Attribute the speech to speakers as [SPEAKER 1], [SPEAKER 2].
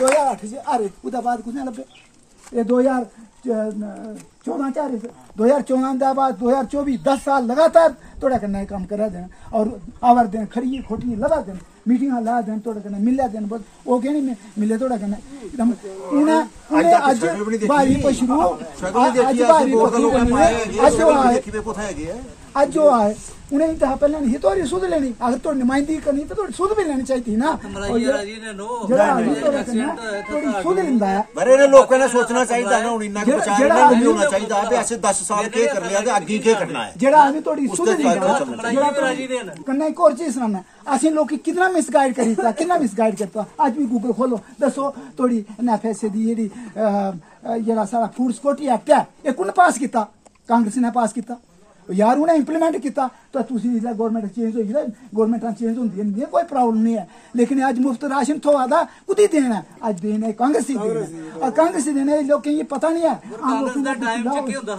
[SPEAKER 1] दो हज़ार अठ च हारे बाद दो हज़ार चौदह च हारे दो हज़ार चौदह बाद दो हज़ार चौबी दस साल लगातार थोड़े कन्नै करा और आवा दे न खड़ियै खोटियै ला दे न थोआड़े मिला दे न मिले ਇੱਕਦਮ ਉਹਨੇ ਉਹਨੇ ਅੱਜ ਭਾਰੀ ਪਸ਼ੂ ਅੱਜ ਭਾਰੀ ਪਸ਼ੂ ਅੱਜ ਉਹ ਆਏ ਅੱਜ ਉਹ ਆਏ उन्हें नहीं कहा पहले नहीं तो और सुध लेनी अगर तो नुमाइंदगी करनी तो थोड़ी सुध भी लेनी चाहिए ना
[SPEAKER 2] थोड़ी सुध लेंदा है अरे रे लोगों ने सोचना
[SPEAKER 1] चाहिए
[SPEAKER 2] ना
[SPEAKER 1] उन
[SPEAKER 2] इन्ना कुछ आना
[SPEAKER 1] नहीं
[SPEAKER 2] होना चाहिए अबे ऐसे 10 साल के कर लिया आगे के करना है जेड़ा
[SPEAKER 1] आदमी थोड़ी सुध
[SPEAKER 2] लेंदा
[SPEAKER 1] जेड़ा
[SPEAKER 2] कन्नै
[SPEAKER 1] एक
[SPEAKER 2] और चीज
[SPEAKER 1] सुनाना ਜਿਹੜਾ ਕੰਨਾ ਇੱਕ ਹੋਰ ਚੀਜ਼ ਸੁਣਾਣਾ ਅਸੀਂ ਲੋਕੀ ਕਿੰਨਾ ਮਿਸਗਾਈਡ ਕਰੀਤਾ ਕਿੰਨਾ ਮਿਸਗਾਈਡ ਕਰਤਾ ਅੱਜ ਵੀ ਗੂਗਲ ਖੋਲੋ ਦੱਸੋ ਤੁਹਾਡੀ ਐਨਐਫਐਸ ਦੀ ਜਿਹੜੀ ਅਹ, ਅਹ, ਜਿਹੜਾ ਸਾਰਾ ਫੂਡ ਸਿਕਿਉਰਿਟੀ ਐਕਟ ਹੈ ਇਹ ਕੋਣ ਪਾਸ ਕੀਤਾ ਕਾਂਗਰਸ ਨੇ ਪਾਸ ਕੀਤਾ ਯਾਰ ਉਹਨੇ ਇੰਪਲੀਮੈਂਟ ਕੀਤਾ ਤਾਂ ਤੁਸੀਂ ਜਿਹੜਾ ਗਵਰਨਮੈਂਟ ਚੇਂਜ ਹੋਈ ਜਿਹੜਾ ਗਵਰਨਮੈਂਟਾਂ ਚੇਂਜ ਹੁੰਦੀਆਂ ਨਹੀਂ ਕੋਈ ਪ੍ਰੋਬਲਮ ਨਹੀਂ ਹੈ ਲੇਕਿਨ ਅੱਜ ਮੁਫਤ ਰਾਸ਼ਨ ਤੋਂ ਆਦਾ ਕੁਦੀ ਦੇਣਾ ਅੱਜ ਦੇਣਾ ਕਾਂਗਰਸੀ ਦੇਣਾ ਔਰ ਕਾਂਗਰਸੀ ਦੇਣਾ ਲੋਕਾਂ ਇਹ ਪਤਾ ਨਹੀਂ ਹੈ ਆਮ ਲੋਕਾਂ
[SPEAKER 3] ਕਾਂਗਰਸ ਦਾ ਟਾਈਮ ਚ ਕੀ ਹੁੰਦਾ